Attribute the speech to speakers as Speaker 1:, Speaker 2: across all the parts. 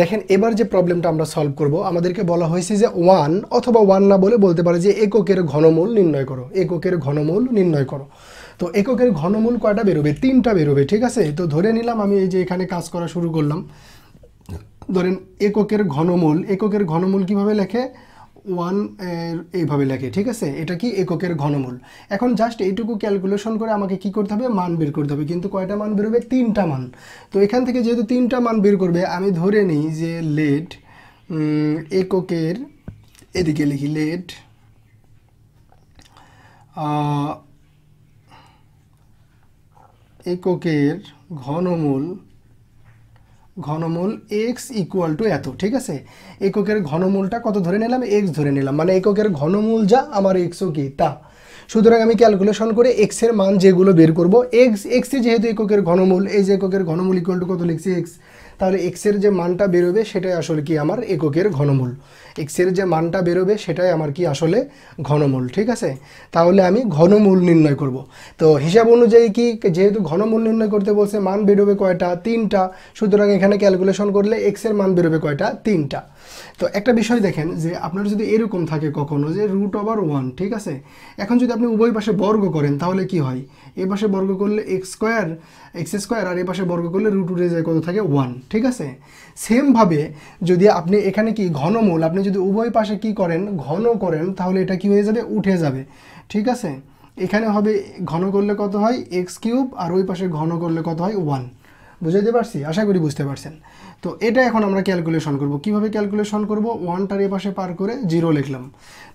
Speaker 1: দেখেন, এবার যে প্রবলেমটা আমরা সলভ করব, আমাদেরকে বলা হয়েছে যে ওয়ান অথবা ওয়ান না বলে বলতে পারে যে এককের ঘনমূল নির্ণয় করো, এককের ঘনমূল নির্ণয় করো। তো এককের ঘনমূল কয়টা বেরোবে? তিনটা বেরোবে, ঠিক আছে? তো ধরে নিলাম আমি এই যে এখানে কাজ করা শুরু করলাম। ধরেন এককের ঘনমূল এককের ঘনমূল কীভাবে লেখে? ওয়ান এইভাবে লেখে, ঠিক আছে? এটা কি এককের ঘনমূল? এখন জাস্ট এইটুকু ক্যালকুলেশন করে আমাকে কি করতে হবে? মান বের করতে হবে, কিন্তু কয়টা মান বেরোবে? তিনটা মান। তো এখান থেকে যেহেতু তিনটা মান বের করবে, আমি ধরে নিই যে লেট এককের এদিকে লিখি লেট এককের ঘনমূল ঘনমূল এক্স ইকুয়াল টু এত, ঠিক আছে? এককের ঘনমূলটা কত ধরে নিলাম? এক্স ধরে নিলাম মানে এককের ঘনমূল যা, আমার এক্সও কি? তা। সুতরাং আমি ক্যালকুলেশন করে এক্সের মান যেগুলো বের করব এক্স এক্সে যেহেতু এককের ঘনমূল, এই যে এককের ঘনমূল ইকুয়াল টু কত লিখছি? এক্স তাহলে এক্সের যে মানটা বেরোবে সেটাই আসলে কি আমার এককের ঘনমূল। এক্সের যে মানটা বেরোবে সেটাই আমার কি আসলে ঘনমূল, ঠিক আছে? তাহলে আমি ঘনমূল নির্ণয় করব। তো হিসাব অনুযায়ী কি যেহেতু ঘনমূল নির্ণয় করতে বলছে, মান বেরোবে কয়টা? তিনটা। সুতরাং এখানে ক্যালকুলেশন করলে এক্সের মান বেরোবে কয়টা? তিনটা। তো একটা বিষয় দেখেন যে আপনার যদি এরকম থাকে কখনো যে রুট ওভার ওয়ান ঠিক আছে? এখন যদি আপনি উভয় পাশে বর্গ করেন, তাহলে কি হয়? এ পাশে বর্গ করলে এক্স স্কোয়ার এক্স স্কোয়ার আর এ পাশে বর্গ করলে রুট উঠে যায় কত থাকে? ওয়ান ঠিক আছে? সেমভাবে যদি আপনি এখানে কি ঘনমূল, আপনি যদি উভয় পাশে কি করেন, ঘন করেন, তাহলে এটা কি হয়ে যাবে? উঠে যাবে, ঠিক আছে? এখানে হবে ঘন করলে কত হয়? এক্স কিউব আর ওই পাশে ঘন করলে কত হয়? ওয়ান বুঝাইতে পারছি? আশা করি বুঝতে পারছেন। তো এটা এখন আমরা ক্যালকুলেশন করব। কীভাবে ক্যালকুলেশন করব? ওয়ানটার এ পাশে পার করে জিরো লিখলাম।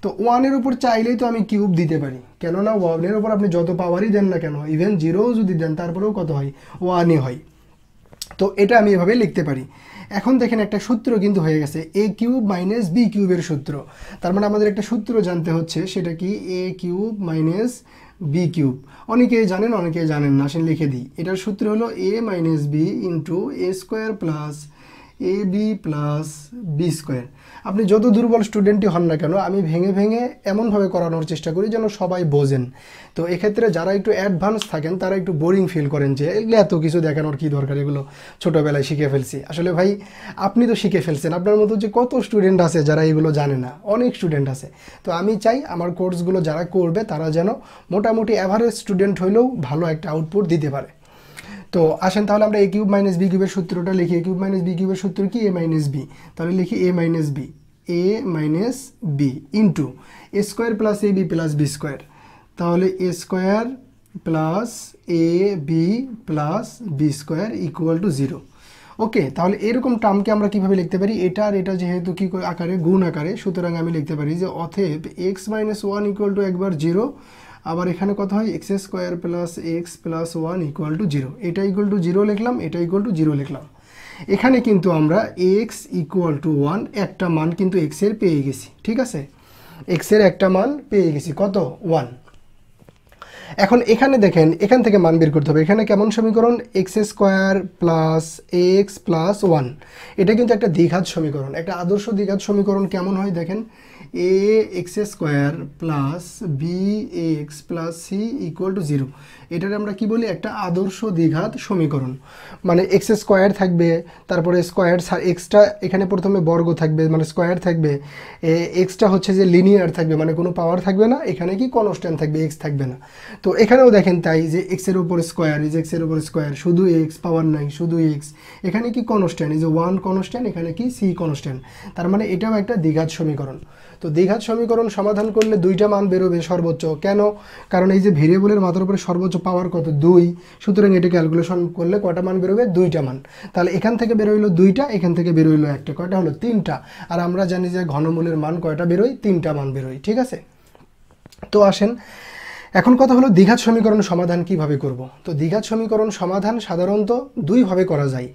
Speaker 1: তো ওয়ানের উপর চাইলেই তো আমি কিউব দিতে পারি। কেননা ওয়ানের উপর আপনি যত পাওয়ারই দেন না কেন ইভেন জিরোও যদি দেন, তারপরেও কত হয়? ওয়ানই হয়। তো এটা আমি এভাবে লিখতে পারি। এখন দেখেন একটা সূত্র কিন্তু হয়ে গেছে এ কিউব মাইনাস বি কিউবের সূত্র। তার মানে আমাদের একটা সূত্র জানতে হচ্ছে, সেটা কি? A cube minus B cube অনেকেই জানেন অনেকেই জানেন না আসেন লিখে দিই। এটার সূত্র হলো a minus b into a square plus a b plus b square আপনি যত দুর্বল স্টুডেন্টই হন না কেন, আমি ভেঙে ভেঙে এমনভাবে করানোর চেষ্টা করি যেন সবাই বোঝেন। তো এক্ষেত্রে যারা একটু অ্যাডভান্স থাকেন, তারা একটু বোরিং ফিল করেন যে, এগুলো এত কিছু দেখানোর কী দরকার? এগুলো ছোটোবেলায় শিখে ফেলছি। আসলে ভাই, আপনি তো শিখে ফেলছেন। আপনার মতো যে কত স্টুডেন্ট আছে যারা এগুলো জানে না, অনেক স্টুডেন্ট আছে। তো আমি চাই আমার কোর্সগুলো যারা করবে, তারা যেন মোটামুটি অ্যাভারেজ স্টুডেন্ট হলেও ভালো একটা আউটপুট দিতে পারে। তো আসেন তাহলে আমরা এ কিউব মাইনাস বি কিউবের সূত্রটা লিখি। এ কিউব মাইনাস বি কিউবের সূত্র কি? এ মাইনাস বি তাহলে লিখি a minus b a minus b into a square plus a b plus b square তাহলে a square plus a b plus b square equal to zero okay তাহলে এরকম টার্মকে আমরা কীভাবে লিখতে পারি? এটা আর এটা যেহেতু কী আকারে? গুণ আকারে। সুতরাং আমি লিখতে পারি যে অথেব x minus one equal to একবার জিরো আবার এখানে কত হয়? X square plus x plus one equal to zero এটা ইকুয়াল টু জিরো লিখলাম, এটা ইকুয়াল টু জিরো লিখলাম। এখানে কিন্তু আমরা এক্স ইকুয়াল টু ওয়ান একটা মান কিন্তু এক্সের পেয়ে গেছি, ঠিক আছে? এক্সের একটা মান পেয়ে গেছি। কত? ওয়ান এখন এখানে দেখেন, এখান থেকে মান বের করতে হবে। এখানে কেমন সমীকরণ? X square plus x plus one এটা কিন্তু একটা দ্বিঘাত সমীকরণ। একটা আদর্শ দ্বিঘাত সমীকরণ কেমন হয় দেখেন? A x square plus b x plus c equal to zero এটার আমরা কি বলি? একটা আদর্শ দ্বিঘাত সমীকরণ। মানে এক্স স্কোয়ার থাকবে, তারপরে স্কোয়ার এক্সটা এখানে প্রথমে বর্গ থাকবে মানে স্কোয়ার থাকবে। এক্সটা হচ্ছে যে লিনিয়ার থাকবে মানে কোনো পাওয়ার থাকবে না, এখানে কি কনস্ট্যান্ট থাকবে এক্স থাকবে না। তো এখানেও দেখেন তাই যে এক্সের উপর স্কোয়ার ইজ এক্সের উপর স্কোয়ার শুধু এক্স পাওয়ার নাই, শুধু এক্স এখানে কি কনস্ট্যান্ট ইজ ওয়ান কনস্ট্যান্ট এখানে কি সি কনস্ট্যান্ট তার মানে এটাও একটা দ্বিঘাত সমীকরণ। তো দ্বিঘাত সমীকরণ সমাধান করলে দুইটা মান বেরোবে সর্বোচ্চ। কেন? কারণ এই যে ভেরিয়েবলের মাথার উপরে সর্বোচ্চ পাওয়ার কত? দুই। সুতরাং এটা ক্যালকুলেশন করলে কটা মান বেরোবে? দুইটা মান। তাহলে এখান থেকে বেরোইলো দুইটা, এখান থেকে বেরোইলো একটা। কয়টা হলো? তিনটা। আর আমরা জানি যে ঘনমূলের মান কয়টা বেরোয়? তিনটা মান বেরোয়। ঠিক আছে? তো আসেন, এখন কথা হলো দ্বিঘাত সমীকরণ সমাধান কীভাবে করব? তো দ্বিঘাত সমীকরণ সমাধান সাধারণত দুইভাবে করা যায়।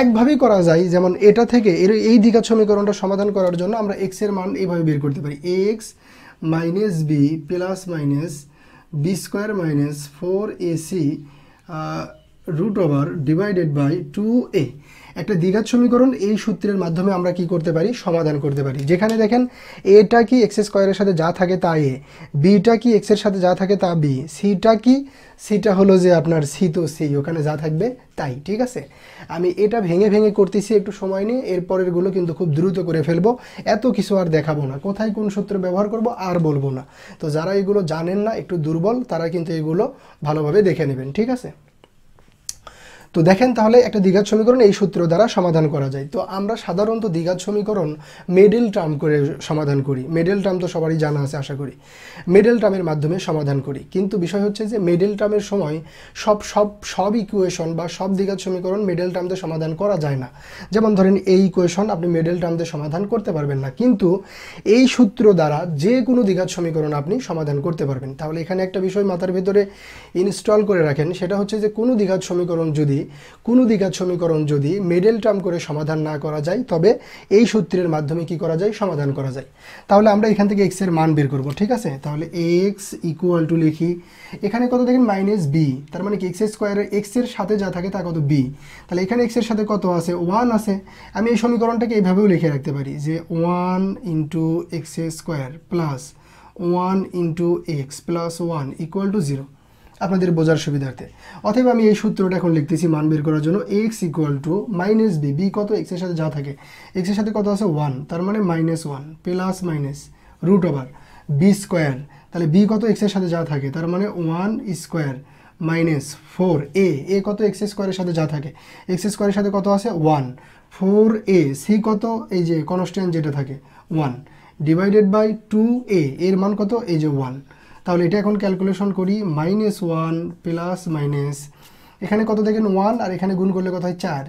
Speaker 1: একভাবেই করা যায়, যেমন এটা থেকে এর, এই দ্বিঘাত সমীকরণটা সমাধান করার জন্য আমরা এক্সের মান এইভাবে বের করতে পারি। X minus b plus minus b square minus 4ac uh, root over divided by 2a একটা দ্বিঘাত সমীকরণ এই সূত্রের মাধ্যমে আমরা কি করতে পারি? সমাধান করতে পারি। যেখানে দেখেন এটা কি এক্স স্কোয়ারের সাথে যা থাকে তা এ বিটা কি এক্সের সাথে যা থাকে তা বি সিটা কি সিটা হলো যে আপনার সি তো সি ওখানে যা থাকবে তাই, ঠিক আছে? আমি এটা ভেঙে ভেঙে করতেছি, একটু সময় নিয়ে এরপরেরগুলো কিন্তু খুব দ্রুত করে ফেলব। এত কিছু আর দেখাবো না। কোথায় কোন সূত্র ব্যবহার করব আর বলব না। তো যারা এগুলো জানেন না, একটু দুর্বল, তারা কিন্তু এগুলো ভালোভাবে দেখে নেবেন, ঠিক আছে? তো দেখেন তাহলে একটা দ্বিঘাত সমীকরণ এই সূত্র দ্বারা সমাধান করা যায়। তো আমরা সাধারণত দ্বিঘাত সমীকরণ মিডল টার্ম করে সমাধান করি। মিডল টার্ম তো সবারই জানা আছে, আশা করি। মিডল টার্মের মাধ্যমে সমাধান করি। কিন্তু বিষয় হচ্ছে যে মিডল টার্মের সময় সব সব সব ইকুয়েশন বা সব দ্বিঘাত সমীকরণ মিডল টার্মতে সমাধান করা যায় না। যেমন ধরেন এই ইকুয়েশন আপনি মিডল টার্মতে সমাধান করতে পারবেন না। কিন্তু এই সূত্র দ্বারা যে কোনো দ্বিঘাত সমীকরণ আপনি সমাধান করতে পারবেন। তাহলে এখানে একটা বিষয় মাথার ভেতরে ইনস্টল করে রাখেন। সেটা হচ্ছে যে কোনো দ্বিঘাত সমীকরণ যদি কোনো দ্বিঘাত সমীকরণ যদি মিডল টার্ম করে সমাধান না করা যায়, তবে এই সূত্রের মাধ্যমে কি করা যায়? সমাধান করা যায়। তাহলে আমরা এখান থেকে এক্সের মান বের করব, ঠিক আছে? তাহলে এক্স ইকুয়াল টু লিখি। এখানে কত দেখেন? মাইনাস বি তার মানে কি? এক্স স্কোয়ারের এক্সের সাথে যা থাকে তা কত? বি তাহলে এখানে এক্সের সাথে কত আছে? ওয়ান আছে। আমি এই সমীকরণটাকে এইভাবেও লিখে রাখতে পারি যে one into x square plus one into x plus one equal to zero আপনাদের বোঝার সুবিধার্থে। অথবা আমি এই সূত্রটা এখন লিখতেছি মান বের করার জন্য x equal to minus b b কত? এক্সের সাথে যা থাকে। এক্সের সাথে কত আছে? ওয়ান তার মানে minus one plus minus root over b square তাহলে বি কত এক্সের সাথে যা থাকে? তার মানে one square minus four a a কত এক্স স্কোয়ারের সাথে যা থাকে? এক্স স্কোয়ারের সাথে কত আছে? ওয়ান ফোর এ সি কত? এই যে কনস্ট্যান্ট যেটা থাকে one divided by two a এর মান কত? এই যে ওয়ান তাহলে এটা এখন ক্যালকুলেশন করি মাইনাস ওয়ান প্লাস মাইনাস এখানে কত দেখেন ওয়ান আর এখানে গুণ করলে কত হয় চার?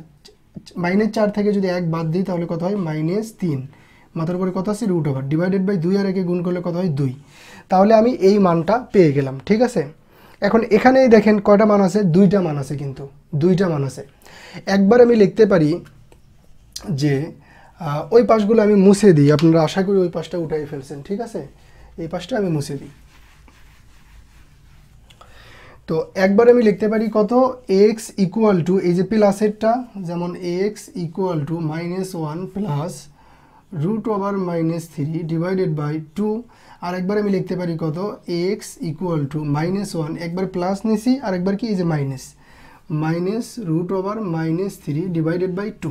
Speaker 1: মাইনাস চার থেকে যদি এক বাদ দিই তাহলে কত হয়? মাইনাস তিন। মাথার উপরে কত আছে? রুট ওভার ডিভাইডেড বাই দুই আর একে গুণ করলে কত হয়? দুই। তাহলে আমি এই মানটা পেয়ে গেলাম, ঠিক আছে? এখন এখানেই দেখেন কয়টা মান আছে? দুইটা মান আছে কিন্তু, দুইটা মান আছে। একবার আমি লিখতে পারি যে ওই পাশগুলো আমি মুছে দিই। আপনারা আশা করি ওই পাশটা উঠাই ফেলছেন, ঠিক আছে? এই পাশটা আমি মুছে দিই। তো একবার আমি লিখতে পারি কত? এক্স ইকুয়াল টু এই যে প্লাসেরটা যেমন x equal to minus one plus root over minus three divided by two আর একবার আমি লিখতে পারি কত? X equal to minus one একবার প্লাস নিছি, আর একবার কি? এই যে minus minus root over minus three divided by two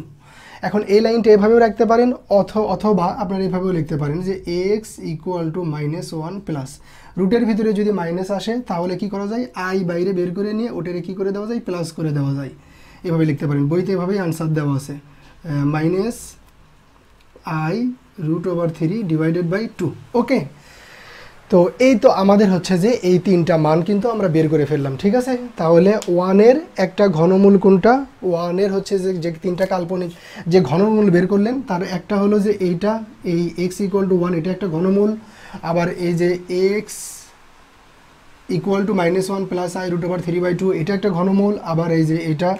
Speaker 1: এখন এই লাইনটা এভাবেও রাখতে পারেন, অথ, অথবা আপনারা এভাবেও লিখতে পারেন যে x equal to minus one plus রুটের ভিতরে যদি মাইনাস আসে, তাহলে কি করা যায়? আই বাইরে বের করে নিয়ে ওটারে কি করে দেওয়া যায়? প্লাস করে দেওয়া যায়। এভাবে লিখতে পারেন। বইতে এভাবেই আনসার দেওয়া আছে। Minus i root over three divided by two okay তো এই তো আমাদের হচ্ছে যে এই তিনটা মান কিন্তু আমরা বের করে ফেললাম, ঠিক আছে? তাহলে ওয়ানের একটা ঘনমূল কোনটা? ওয়ানের হচ্ছে যে যে তিনটা কাল্পনিক, যে ঘনমূল বের করলেন, তার একটা হলো যে এইটা, এই এক্স ইকুয়াল টু ওয়ান এটা একটা ঘনমূল। আবার এই যে x equal to minus one plus i root over three by two এটা একটা ঘনমূল। আবার এই যে এটা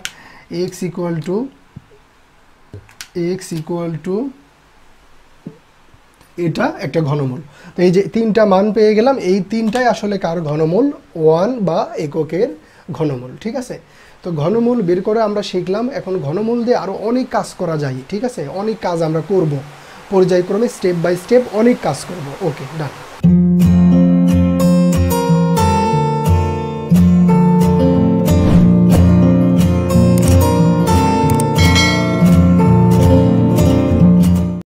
Speaker 1: x equal to x equal to এটা একটা ঘনমূল। তো এই যে তিনটা মান পেয়ে গেলাম, এই তিনটাই আসলে কার ঘনমূল? ওয়ান বা এককের ঘনমূল, ঠিক আছে? তো ঘনমূল বের করে আমরা শিখলাম, এখন ঘনমূল দিয়ে আরও অনেক কাজ করা যায়, ঠিক আছে? অনেক কাজ আমরা করব। পর্যায়ক্রমে স্টেপ বাই স্টেপ অনেক কাজ করব। ওকে ডান